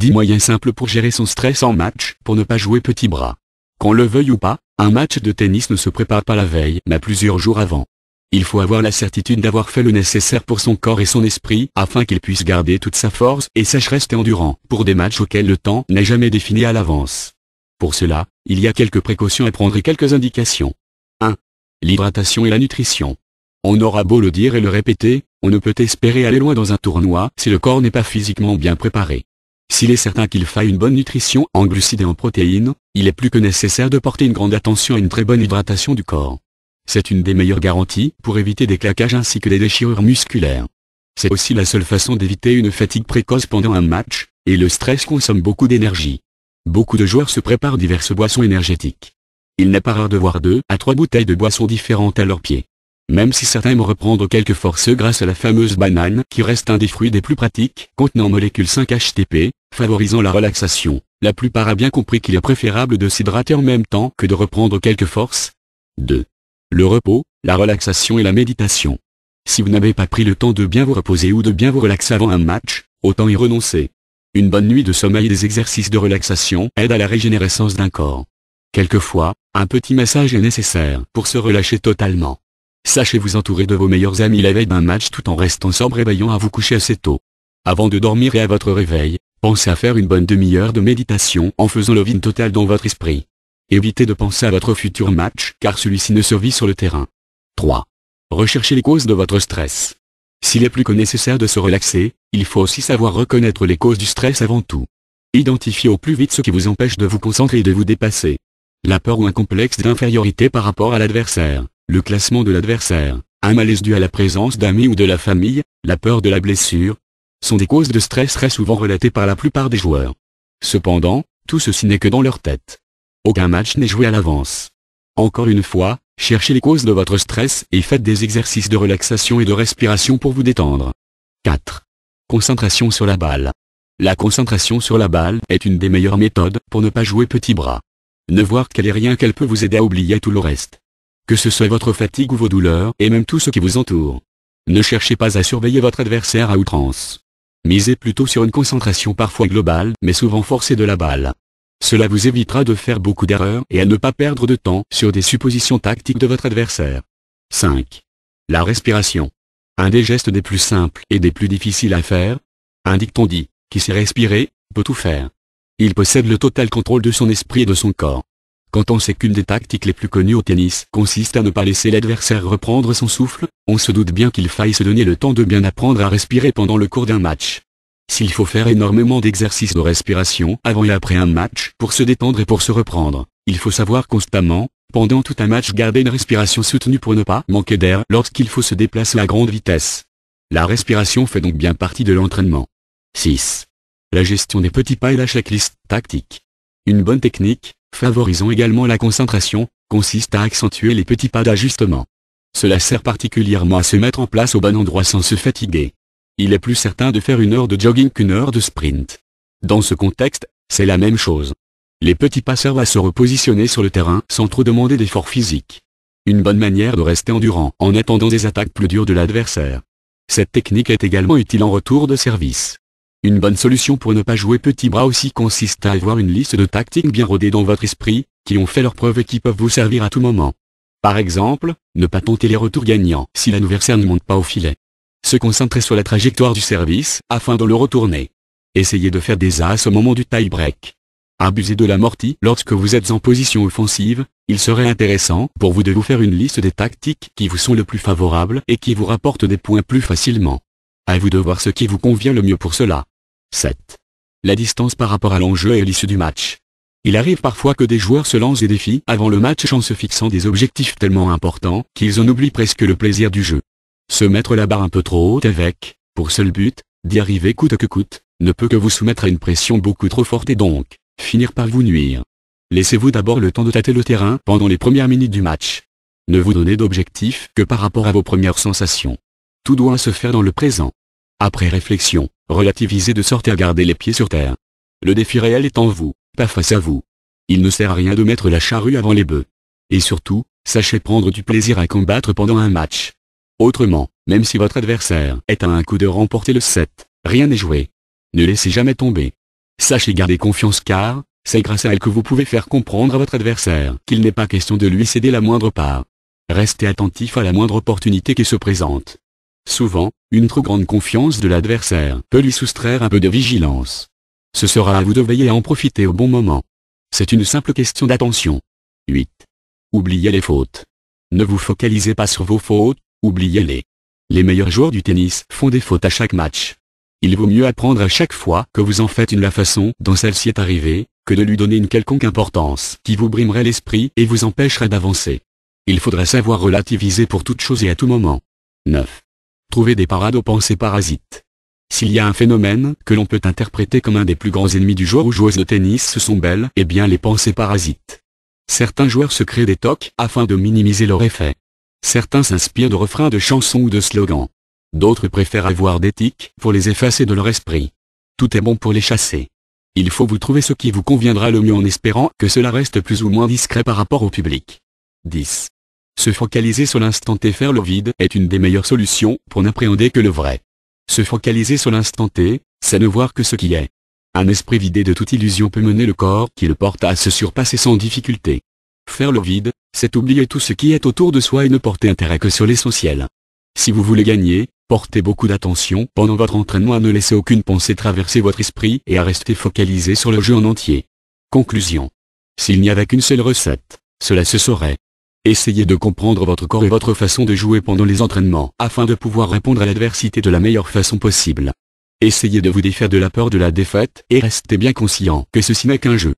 10 moyens simples pour gérer son stress en match, pour ne pas jouer petit bras. Qu'on le veuille ou pas, un match de tennis ne se prépare pas la veille, mais plusieurs jours avant. Il faut avoir la certitude d'avoir fait le nécessaire pour son corps et son esprit, afin qu'il puisse garder toute sa force et sache rester endurant, pour des matchs auxquels le temps n'est jamais défini à l'avance. Pour cela, il y a quelques précautions à prendre et quelques indications. 1. L'hydratation et la nutrition. On aura beau le dire et le répéter, on ne peut espérer aller loin dans un tournoi si le corps n'est pas physiquement bien préparé. S'il est certain qu'il faille une bonne nutrition en glucides et en protéines, il est plus que nécessaire de porter une grande attention à une très bonne hydratation du corps. C'est une des meilleures garanties pour éviter des claquages ainsi que des déchirures musculaires. C'est aussi la seule façon d'éviter une fatigue précoce pendant un match, et le stress consomme beaucoup d'énergie. Beaucoup de joueurs se préparent diverses boissons énergétiques. Il n'est pas rare de voir deux à trois bouteilles de boissons différentes à leurs pieds. Même si certains aiment reprendre quelques forces grâce à la fameuse banane qui reste un des fruits des plus pratiques, contenant molécules 5-HTP, favorisant la relaxation, la plupart a bien compris qu'il est préférable de s'hydrater en même temps que de reprendre quelques forces. 2. Le repos, la relaxation et la méditation. Si vous n'avez pas pris le temps de bien vous reposer ou de bien vous relaxer avant un match, autant y renoncer. Une bonne nuit de sommeil et des exercices de relaxation aident à la régénérescence d'un corps. Quelquefois, un petit massage est nécessaire pour se relâcher totalement. Sachez vous entourer de vos meilleurs amis la veille d'un match tout en restant sobre et veillant à vous coucher assez tôt. Avant de dormir et à votre réveil, pensez à faire une bonne demi-heure de méditation en faisant le vide total dans votre esprit. Évitez de penser à votre futur match car celui-ci ne survit sur le terrain. 3. Recherchez les causes de votre stress. S'il est plus que nécessaire de se relaxer, il faut aussi savoir reconnaître les causes du stress avant tout. Identifiez au plus vite ce qui vous empêche de vous concentrer et de vous dépasser. La peur ou un complexe d'infériorité par rapport à l'adversaire, le classement de l'adversaire, un malaise dû à la présence d'amis ou de la famille, la peur de la blessure, sont des causes de stress très souvent relatées par la plupart des joueurs. Cependant, tout ceci n'est que dans leur tête. Aucun match n'est joué à l'avance. Encore une fois, cherchez les causes de votre stress et faites des exercices de relaxation et de respiration pour vous détendre. 4. Concentration sur la balle. La concentration sur la balle est une des meilleures méthodes pour ne pas jouer petit bras. Ne voir qu'elle est rien qu'elle peut vous aider à oublier tout le reste que ce soit votre fatigue ou vos douleurs et même tout ce qui vous entoure. Ne cherchez pas à surveiller votre adversaire à outrance. Misez plutôt sur une concentration parfois globale mais souvent forcée de la balle. Cela vous évitera de faire beaucoup d'erreurs et à ne pas perdre de temps sur des suppositions tactiques de votre adversaire. 5. La respiration. Un des gestes des plus simples et des plus difficiles à faire? Un dicton dit, qui sait respirer, peut tout faire. Il possède le total contrôle de son esprit et de son corps. Quand on sait qu'une des tactiques les plus connues au tennis consiste à ne pas laisser l'adversaire reprendre son souffle, on se doute bien qu'il faille se donner le temps de bien apprendre à respirer pendant le cours d'un match. S'il faut faire énormément d'exercices de respiration avant et après un match pour se détendre et pour se reprendre, il faut savoir constamment, pendant tout un match garder une respiration soutenue pour ne pas manquer d'air lorsqu'il faut se déplacer à grande vitesse. La respiration fait donc bien partie de l'entraînement. 6. La gestion des petits pas et la checklist tactique. Une bonne technique, favorisant également la concentration, consiste à accentuer les petits pas d'ajustement. Cela sert particulièrement à se mettre en place au bon endroit sans se fatiguer. Il est plus certain de faire une heure de jogging qu'une heure de sprint. Dans ce contexte, c'est la même chose. Les petits pas servent à se repositionner sur le terrain sans trop demander d'effort physique. Une bonne manière de rester endurant en attendant des attaques plus dures de l'adversaire. Cette technique est également utile en retour de service. Une bonne solution pour ne pas jouer petit bras aussi consiste à avoir une liste de tactiques bien rodées dans votre esprit, qui ont fait leurs preuves et qui peuvent vous servir à tout moment. Par exemple, ne pas tenter les retours gagnants si l'adversaire ne monte pas au filet. Se concentrer sur la trajectoire du service afin de le retourner. Essayez de faire des as au moment du tie-break. Abusez de l'amorti lorsque vous êtes en position offensive, il serait intéressant pour vous de vous faire une liste des tactiques qui vous sont le plus favorables et qui vous rapportent des points plus facilement. À vous de voir ce qui vous convient le mieux pour cela. 7. La distance par rapport à l'enjeu et l'issue du match. Il arrive parfois que des joueurs se lancent des défis avant le match en se fixant des objectifs tellement importants qu'ils en oublient presque le plaisir du jeu. Se mettre la barre un peu trop haute avec, pour seul but, d'y arriver coûte que coûte, ne peut que vous soumettre à une pression beaucoup trop forte et donc, finir par vous nuire. Laissez-vous d'abord le temps de tâter le terrain pendant les premières minutes du match. Ne vous donnez d'objectifs que par rapport à vos premières sensations. Tout doit se faire dans le présent. Après réflexion, relativisez de sorte à garder les pieds sur terre. Le défi réel est en vous, pas face à vous. Il ne sert à rien de mettre la charrue avant les bœufs. Et surtout, sachez prendre du plaisir à combattre pendant un match. Autrement, même si votre adversaire est à un coup de remporter le set, rien n'est joué. Ne laissez jamais tomber. Sachez garder confiance car, c'est grâce à elle que vous pouvez faire comprendre à votre adversaire qu'il n'est pas question de lui céder la moindre part. Restez attentif à la moindre opportunité qui se présente. Souvent, une trop grande confiance de l'adversaire peut lui soustraire un peu de vigilance. Ce sera à vous de veiller à en profiter au bon moment. C'est une simple question d'attention. 8. Oubliez les fautes. Ne vous focalisez pas sur vos fautes, oubliez-les. Les meilleurs joueurs du tennis font des fautes à chaque match. Il vaut mieux apprendre à chaque fois que vous en faites une la façon dont celle-ci est arrivée, que de lui donner une quelconque importance qui vous brimerait l'esprit et vous empêcherait d'avancer. Il faudrait savoir relativiser pour toute chose et à tout moment. 9. Trouver des parades aux pensées parasites. S'il y a un phénomène que l'on peut interpréter comme un des plus grands ennemis du joueur ou joueuse de tennis ce sont belles et bien les pensées parasites. Certains joueurs se créent des tocs afin de minimiser leur effet. Certains s'inspirent de refrains de chansons ou de slogans. D'autres préfèrent avoir des tics pour les effacer de leur esprit. Tout est bon pour les chasser. Il faut vous trouver ce qui vous conviendra le mieux en espérant que cela reste plus ou moins discret par rapport au public. 10. Se focaliser sur l'instant T faire le vide est une des meilleures solutions pour n'appréhender que le vrai. Se focaliser sur l'instant T, c'est ne voir que ce qui est. Un esprit vidé de toute illusion peut mener le corps qui le porte à se surpasser sans difficulté. Faire le vide, c'est oublier tout ce qui est autour de soi et ne porter intérêt que sur l'essentiel. Si vous voulez gagner, portez beaucoup d'attention pendant votre entraînement à ne laisser aucune pensée traverser votre esprit et à rester focalisé sur le jeu en entier. Conclusion. S'il n'y avait qu'une seule recette, cela se saurait. Essayez de comprendre votre corps et votre façon de jouer pendant les entraînements afin de pouvoir répondre à l'adversité de la meilleure façon possible. Essayez de vous défaire de la peur de la défaite et restez bien conscient que ceci n'est qu'un jeu.